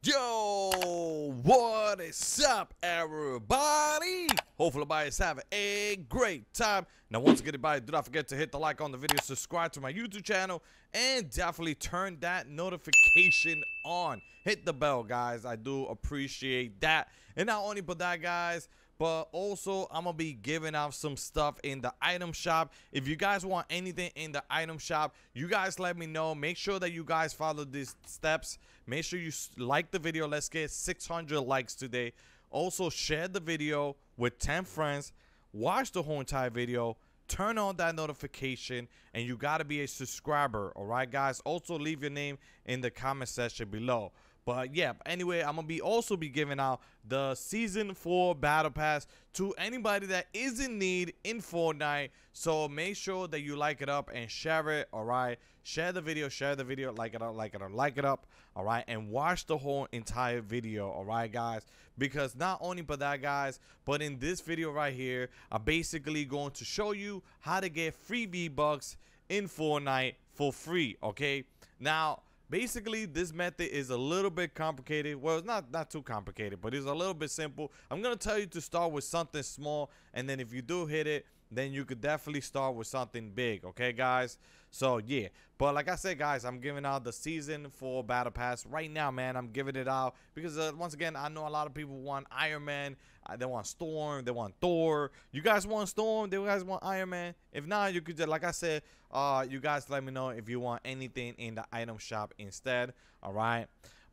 Yo, what is up, everybody? Hopefully, everybody's having a great time. Now, once again, everybody, do not forget to hit the like on the video, subscribe to my YouTube channel, and definitely turn that notification on. Hit the bell, guys. I do appreciate that. And not only but that, guys, but also I'm gonna be giving out some stuff in the item shop. If you guys want anything in the item shop, you guys let me know. Make sure that you guys follow these steps. Make sure you like the video. Let's get 600 likes today. Also, share the video with 10 friends. Watch the whole entire video. Turn on that notification, and you gotta be a subscriber. All right, guys. Also, leave your name in the comment section below. But yeah, anyway, I'm gonna be also be giving out the season four battle pass to anybody that is in need in Fortnite. So make sure that you like it up and share it. All right, share the video, share the video, like it up, like it up, like it up. All right, and watch the whole entire video. All right, guys, because not only for that, guys, but in this video right here, I'm basically going to show you how to get free V Bucks in Fortnite for free. Okay, now basically this method is a little bit complicated. Well it's not not too complicated but it's a little bit simple. I'm going to tell you to start with something small and then if you do hit it then you could definitely start with something big okay guys so yeah. But like i said guys i'm giving out the season four battle pass right now man. I'm giving it out because uh, once again i know a lot of people want iron man. Uh, they want storm. They want thor. You guys want storm? They guys want iron man? If not you could just like i said uh you guys let me know if you want anything in the item shop instead. All right?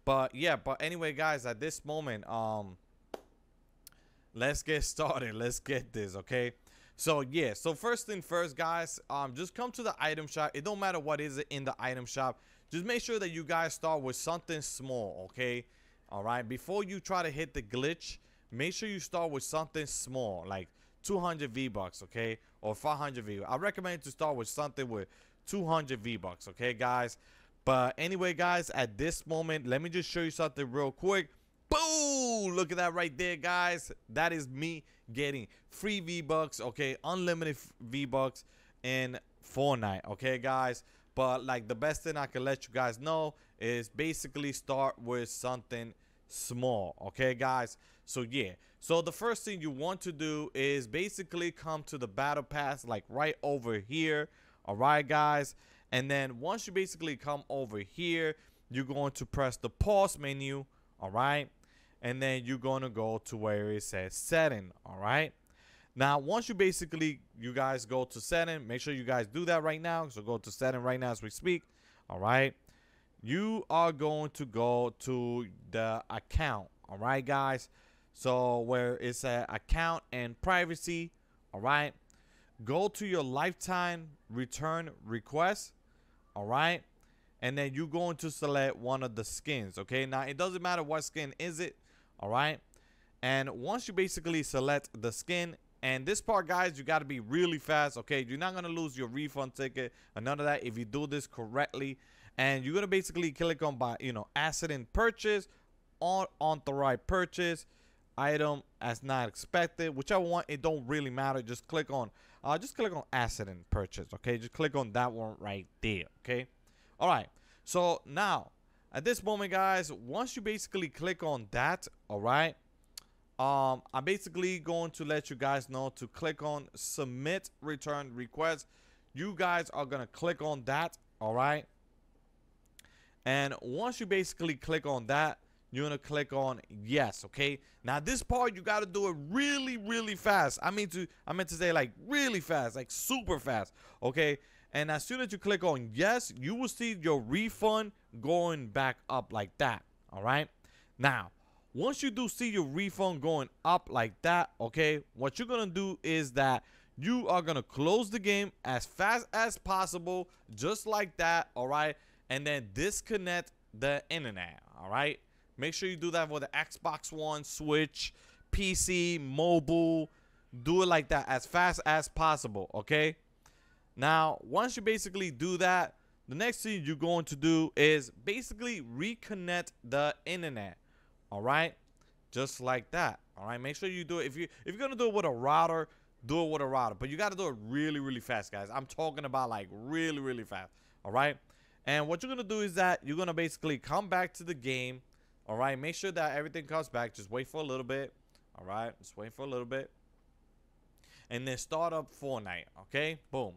But yeah but anyway guys at this moment um let's get started. Let's get this okay so yeah, so first thing first, guys, um, just come to the item shop. It don't matter what is it in the item shop. Just make sure that you guys start with something small, okay? All right, before you try to hit the glitch, make sure you start with something small, like 200 V-Bucks, okay? Or 500 V. I recommend to start with something with 200 V-Bucks, okay, guys? But anyway, guys, at this moment, let me just show you something real quick. Boom! Look at that right there, guys. That is me getting free V-Bucks, okay? Unlimited V-Bucks in Fortnite, okay, guys? But, like, the best thing I can let you guys know is basically start with something small, okay, guys? So, yeah. So, the first thing you want to do is basically come to the Battle Pass, like, right over here, all right, guys? And then once you basically come over here, you're going to press the pause menu, all right? And then you're going to go to where it says setting all right? Now once you basically you guys go to setting make sure you guys do that right now. So go to setting right now as we speak all right? You are going to go to the account all right guys? So where it's a account and privacy all right? Go to your lifetime return request all right? And then you're going to select one of the skins okay? Now it doesn't matter what skin is it all right? And once you basically select the skin and this part guys you got to be really fast okay? You're not going to lose your refund ticket and none of that if you do this correctly. And you're going to basically click on by you know asset in purchase on on the right purchase item as not expected whichever one it don't really matter. Just click on uh just click on asset in purchase okay? Just click on that one right there okay? All right. So now at this moment guys once you basically click on that all right um i'm basically going to let you guys know to click on submit return request. You guys are gonna click on that all right? And once you basically click on that you're gonna click on yes okay? Now this part you got to do it really really fast. I mean to i meant to say like really fast like super fast okay and as soon as you click on yes you will see your refund going back up like that. All right. Now, once you do see your refund going up like that, okay, what you're going to do is that you are going to close the game as fast as possible, just like that. All right. And then disconnect the internet. All right. Make sure you do that for the Xbox One, Switch, PC, mobile. Do it like that as fast as possible. Okay. Now, once you basically do that, the next thing you're going to do is basically reconnect the internet all right just like that all right make sure you do it if you if you're gonna do it with a router do it with a router but you got to do it really really fast guys i'm talking about like really really fast all right and what you're gonna do is that you're gonna basically come back to the game All right, make sure that everything comes back. Just wait for a little bit. All right, just wait for a little bit. And then start up Fortnite. Okay, boom.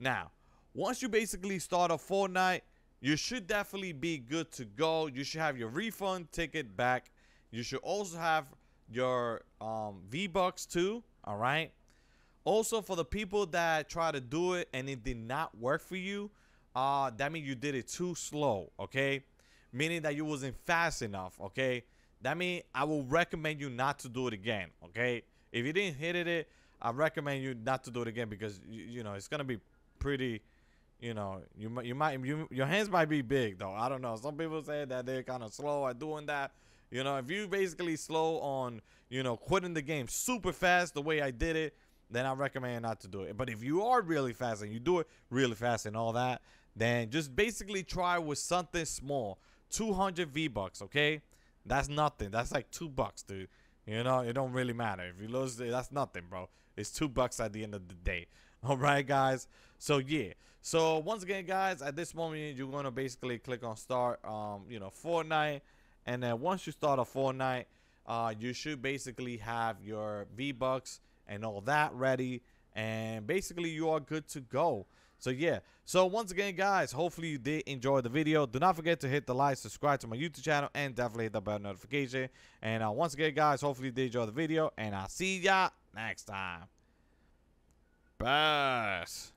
Now, once you basically start a Fortnite, you should definitely be good to go. You should have your refund ticket back. You should also have your um, V-Bucks too. All right. Also, for the people that try to do it and it did not work for you, uh, that means you did it too slow. Okay, meaning that you wasn't fast enough. Okay, that means I will recommend you not to do it again. Okay, if you didn't hit it, I recommend you not to do it again because you, you know it's gonna be pretty you know, you might you might you, your hands might be big though. I don't know. Some people say that they're kind of slow at doing that. You know, if you basically slow on, you know, quitting the game super fast the way I did it, then I recommend not to do it. But if you are really fast and you do it really fast and all that, then just basically try with something small. 200 V-Bucks, okay? That's nothing. That's like 2 bucks, dude. You know, it don't really matter. If you lose, that's nothing, bro. It's 2 bucks at the end of the day. All right, guys. So yeah. So once again, guys, at this moment, you're gonna basically click on start. Um, you know, Fortnite, and then once you start a Fortnite, uh, you should basically have your V Bucks and all that ready, and basically you are good to go. So yeah. So once again, guys, hopefully you did enjoy the video. Do not forget to hit the like, subscribe to my YouTube channel, and definitely hit the bell notification. And uh, once again, guys, hopefully you did enjoy the video, and I'll see ya next time. Bass.